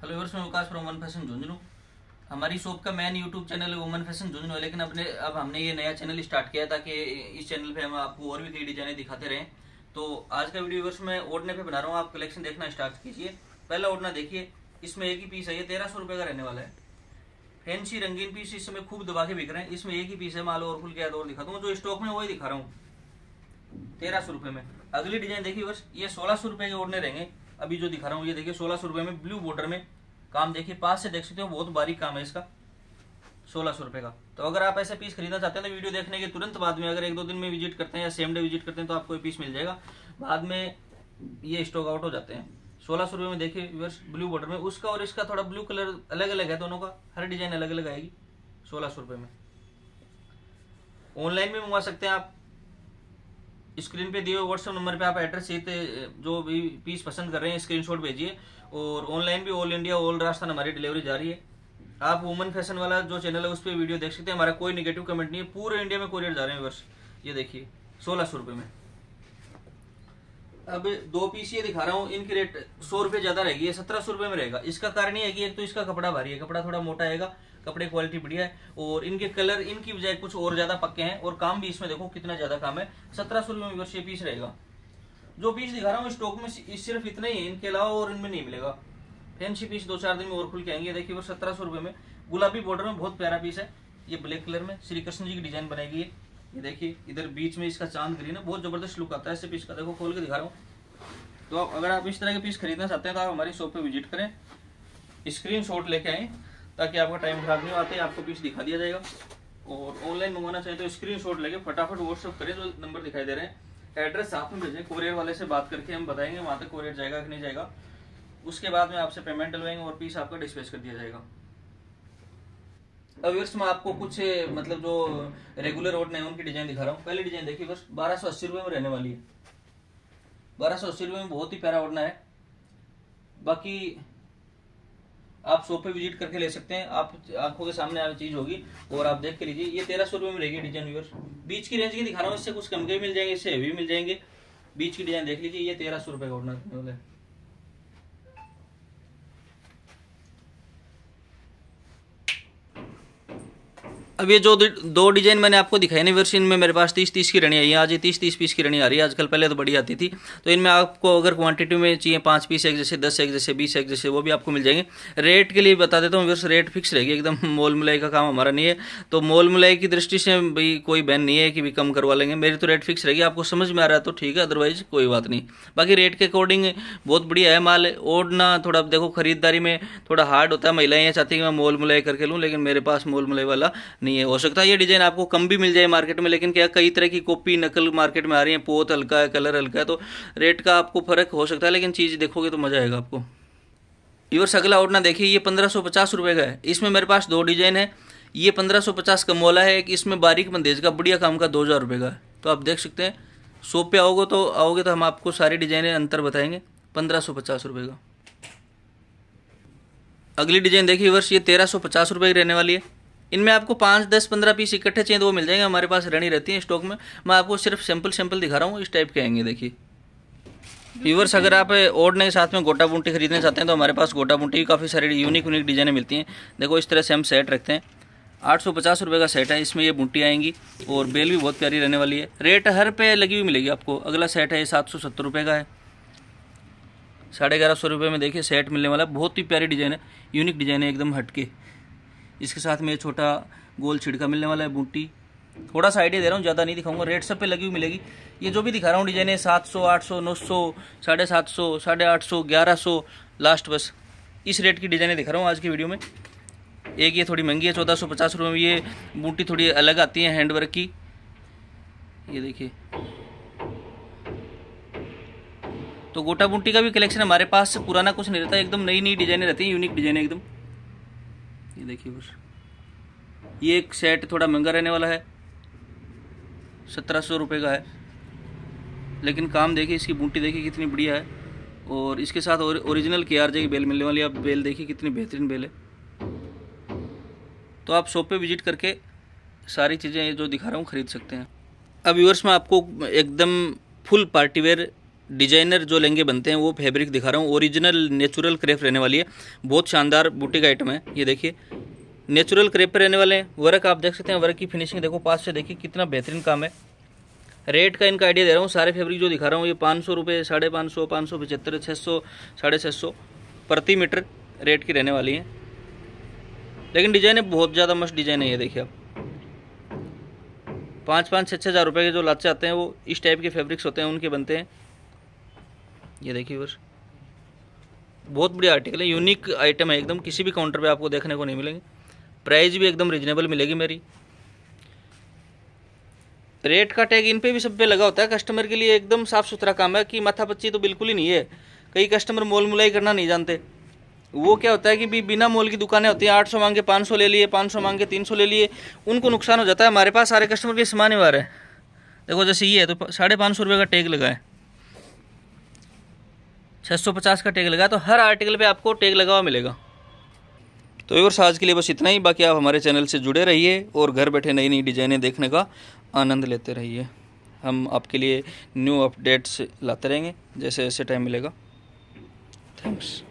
Hello viewers, मैं Vikas from one fashion Jhunjhunu. हमारी shop का मेन यूट्यूब चैनल है वुमन फ़ैशन झुंझुनू है लेकिन अपने अब हमने ये नया चैनल स्टार्ट किया ताकि इस चैनल पे हम आपको और भी कई डिजाइने दिखाते रहें। तो आज का वीडियो व्यूअर्स, मैं ओढ़ने पे बना रहा हूँ, आप कलेक्शन देखना स्टार्ट कीजिए। पहला ओढ़ना देखिए, इसमें एक ही पीस है, ये तेरह सौ रुपये का रहने वाला है। फैंसी रंगीन पीस इस समय खूब दबा के बिक रहे हैं। इसमें एक ही पीस है माल और फुल के और दिखा दूँगा जो स्टॉक में वही दिखा रहा हूँ। तेरह सौ रुपये में। अगली डिज़ाइन देखिए वर्ष ये सोलह सौ रुपये के ओढ़ने रहेंगे। अभी जो दिखा रहा हूँ, ये देखिए, सोलह सौ रुपये में ब्लू बॉर्डर में काम देखिए, पास से देख सकते हो, बहुत बारीक काम है इसका, सोलह सौ रुपये का। तो अगर आप ऐसे पीस खरीदना चाहते हैं तो वीडियो देखने के तुरंत बाद में अगर एक दो दिन में विज़िट करते हैं या सेम डे विज़िट करते हैं तो आपको ये पीस मिल जाएगा। बाद में ये स्टॉक आउट हो जाते हैं। सोलह सौ रुपये में देखिए ब्लू बॉर्डर में, उसका और इसका थोड़ा ब्लू कलर अलग अलग है दोनों का, हर डिज़ाइन अलग अलग आएगी, सोलह सौ रुपये में। ऑनलाइन भी मंगवा सकते हैं आप स्क्रीन पे दिए व्हाट्सएप नंबर पे आप एड्रेस सहित जो भी पीस पसंद कर रहे हैं स्क्रीनशॉट भेजिए। और ऑनलाइन भी ऑल इंडिया ऑल राजस्थान हमारी डिलीवरी जा रही है। आप वुमन फ़ैशन वाला जो चैनल है, उस पर वीडियो देख सकते हैं। हमारा कोई निगेटिव कमेंट नहीं है। पूरे इंडिया में कोरियर जा रहे हैं वर्ष। ये देखिए, सोलह सौ रुपये में। अब दो पीस ये दिखा रहा हूँ, इनकी रेट सौ रुपये ज़्यादा रहेगी, ये सत्रह सौ रुपये में रहेगा। इसका कारण ये है कि एक तो इसका कपड़ा भारी है, कपड़ा थोड़ा मोटा आएगा, कपड़े क्वालिटी बढ़िया है, और इनके कलर इनकी बजाय कुछ और ज़्यादा पक्के हैं, और काम भी इसमें देखो कितना ज़्यादा काम है, सत्रह सौ रुपये में ये पीस रहेगा। जो पीस दिखा रहा हूँ स्टॉक में सिर्फ़ इतना ही है, इनके अलावा और इनमें नहीं मिलेगा। फैंसी पीस दो चार दिन में और खुल के आएँगे, देखिए वो सत्रह सौ रुपये में, गुलाबी बॉर्डर में बहुत प्यारा पीस है, ये ब्लैक कलर में, श्री कृष्ण जी की डिज़ाइन बनाएगी ये देखिए, इधर बीच में इसका चाँद ग्रीन है, बहुत ज़बरदस्त लुक आता है ऐसे पीस का। देखो, खोल के दिखा रहा हूँ। तो अगर आप इस तरह के पीस खरीदना चाहते हैं तो आप हमारी शॉप पे विज़िट करें। स्क्रीन शॉट लेके आए, ताकि आपका टाइम खराब नहीं आते आपको पीस दिखा दिया जाएगा। और ऑनलाइन मंगवाना चाहे तो स्क्रीन शॉट लेके फटाफट व्हाट्सअप करें, जो नंबर दिखाई दे रहे हैं। एड्रेस साथ में भेजें कोरियर वाले से बात करके हम बताएँगे, वहाँ तक कोरियर जाएगा कि नहीं जाएगा। उसके बाद में आपसे पेमेंट डलवाएँगे और पीस आपका डिस्पैच कर दिया जाएगा। वर्ष में आपको कुछ मतलब जो रेगुलर रोड है उनकी डिज़ाइन दिखा रहा हूँ। पहली डिज़ाइन देखिए, बस बारह सौ अस्सी रुपये में रहने वाली है। बारह सौ अस्सी रुपये में बहुत ही प्यारा ओढ़ना है। बाकी आप शॉप पे विज़िट करके ले सकते हैं। आप, आँखों के सामने चीज़ होगी, और आप देख के लीजिए, ये तेरह सौ रुपये में रहेगी डिज़ाइन व्यूअर्स बीच की रेंज की दिखा रहा हूँ, इससे कुछ कम के मिल जाएँगे, इससे हेवी मिल जाएँगे। बीच की डिज़ाइन देख लीजिए, ये तेरह सौ रुपये का ओढ़ना है। अब ये जो दो डिज़ाइन मैंने आपको दिखाई नहीं वर्ष इनमें मेरे पास तीस तीस की रणी आई है। आज ये तीस तीस पीस की रणी आ रही है। आजकल पहले तो बड़ी आती थी। तो इनमें आपको अगर क्वांटिटी में चाहिए पाँच पीस, एक जैसे दस, एक जैसे बीस, एक जैसे वो भी आपको मिल जाएँगे। रेट के लिए बता देता हूँ वर्ष रेट फिक्स रहेगी। एकदम मोल मुलाई का काम हमारा नहीं है। तो मोल मुलाई की दृष्टि से भाई कोई बैन नहीं है कि भी कम करवा लेंगे। मेरी तो रेट फिक्स रहेगी। आपको समझ में आ रहा है तो ठीक है अदरवाइज़ कोई बात नहीं। बाकी रेट के अकॉर्डिंग बहुत बढ़िया है माल। ओढ़ना थोड़ा, देखो खरीदारी में थोड़ा हार्ड होता है। महिलाएँ चाहती हैं मैं मोल मुलाई करके लूँ, लेकिन मेरे पास मोल मुलाई वाला नहीं है। हो सकता है ये डिज़ाइन आपको कम भी मिल जाए मार्केट में, लेकिन क्या कई तरह की कॉपी नकल मार्केट में आ रही है, पोत हल्का है कलर हल्का है तो रेट का आपको फ़र्क हो सकता है, लेकिन चीज़ देखोगे तो मज़ा आएगा आपको। यूर्स अगला ओढ़ना देखिए, ये पंद्रह सौ पचास का है। इसमें मेरे पास दो डिज़ाइन है। ये पंद्रह सौ पचास कम वाला है कि इसमें बारीक बंदेज का, बढ़िया काम का दो हज़ार रुपये का तो आप देख सकते हैं, शॉप पे आओगे तो आओगे तो हम आपको सारी डिजाइनें अंतर बताएँगे, पंद्रह सौ पचास रुपये का। अगली डिज़ाइन देखिए, वर्ष ये तेरह सौ पचास रुपये की रहने वाली है। इनमें आपको पाँच, दस, पंद्रह पीस इकट्ठे चाहिए तो वो मिल जाएँगे, हमारे पास रनी रहती है स्टॉक में। मैं आपको सिर्फ़ सैंपल सैंपल दिखा रहा हूँ, इस टाइप के आएँगे, देखिए। व्यूवर्स अगर आप ओढ़ने के साथ में गोटा बूंटी खरीदना चाहते हैं तो हमारे पास गोटा बूंटी की काफ़ी सारी यूनिक यूनिक डिजाइनें मिलती हैं। देखो, इस तरह से हम सेट रखते हैं। आठ सौ पचास रुपये का सेट है, इसमें ये बूंटी आएँगी, और बेल भी बहुत प्यारी रहने वाली है। रेट हर पे लगी हुई मिलेगी आपको। अगला सेट है, ये सात सौ सत्तर रुपये का है। साढ़े ग्यारह सौ रुपये में देखिए सेट मिलने वाला, बहुत ही प्यारी डिज़ाइन है। यूनिक डिज़ाइन है, एकदम हटके। इसके साथ में छोटा गोल छिड़का मिलने वाला है, बूटी। थोड़ा सा आइडिया दे रहा हूँ, ज़्यादा नहीं दिखाऊँगा। रेट सब पे लगी हुई मिलेगी। ये जो भी दिखा रहा हूँ, डिज़ाइन सात सौ, आठ सौ, नौ सौ, साढ़े सात सौ, साढ़े आठ सौ, ग्यारह सौ लास्ट बस। इस रेट की डिजाइने दिखा रहा हूँ आज की वीडियो में। एक ये थोड़ी महँगी है, चौदह सौ पचास रुपये में ये बूटी थोड़ी अलग आती है हैंडवर्क की। ये देखिए। तो गोटा बूटी का भी कलेक्शन हमारे पास, पुराना कुछ नहीं रहता, एकदम नई नई डिजाइने रहती हैं यूनिक डिज़ाइन एकदम। ये देखिए बस। ये एक सेट थोड़ा महँगा रहने वाला है। सत्रह सौ रुपये का है। लेकिन काम देखिए, इसकी बूटी देखिए कितनी बढ़िया है। और इसके साथ ओरिजिनल के आर की बेल मिलने वाली आप बेल देखिए, कितनी बेहतरीन बेल है। तो आप शॉप पे विज़िट करके सारी चीज़ें जो दिखा रहा हूँ, ख़रीद सकते हैं। अब व्यूअर्स में आपको एकदम फुल पार्टीवेयर डिज़ाइनर जो लहंगे बनते हैं, वो फैब्रिक दिखा रहा हूँ। ओरिजिनल नेचुरल क्रेप रहने वाली है। बहुत शानदार बुटीक आइटम है। ये देखिए नेचुरल क्रेप रहने वाले हैं। वर्क आप देख सकते हैं, वर्क की फिनिशिंग देखो, पास से देखिए, कितना बेहतरीन काम है। रेट का इनका आइडिया दे रहा हूँ। सारे फैब्रिक जो दिखा रहा हूँ, ये पाँच सौ रुपये साढ़े पाँच सौ पाँच सौ पचहत्तर छः सौ, साढ़े छः सौ प्रति मीटर रेट की रहने वाली है। लेकिन डिज़ाइन है, बहुत ज़्यादा मस्त डिज़ाइन है ये, देखिए आप। पाँच पाँच छः छः हज़ार रुपये के जो लाचे आते हैं, वो इस टाइप के फैब्रिक्स होते हैं, उनके बनते हैं। ये देखिए बस। बहुत बढ़िया आर्टिकल है यूनिक आइटम है, एकदम किसी भी काउंटर पे आपको देखने को नहीं मिलेंगे। प्राइस भी एकदम रिजनेबल मिलेगी मेरी। रेट का टैग इन पे भी सब पे लगा होता है। कस्टमर के लिए एकदम साफ़ सुथरा काम है कि माथा पच्ची तो बिल्कुल ही नहीं है। कई कस्टमर मोल मुलाई करना नहीं जानते। वो क्या होता है कि भी बिना मोल की दुकानें होती हैं, आठ सौ मांगे पाँच सौ ले लिए, पाँच सौ मांगे तीन सौ ले लिए, उनको नुकसान हो जाता है। हमारे पास सारे कस्टमर के समान ही बार है। देखो जैसे ये है तो साढ़े पाँच सौ रुपये का टैग लगा है छः सौ पचास का टैग लगा तो हर आर्टिकल पे आपको टैग लगा हुआ मिलेगा। तो और आज के लिए बस इतना ही, बाकी आप हमारे चैनल से जुड़े रहिए और घर बैठे नई नई डिज़ाइनें देखने का आनंद लेते रहिए। हम आपके लिए न्यू अपडेट्स लाते रहेंगे जैसे जैसे टाइम मिलेगा। थैंक्स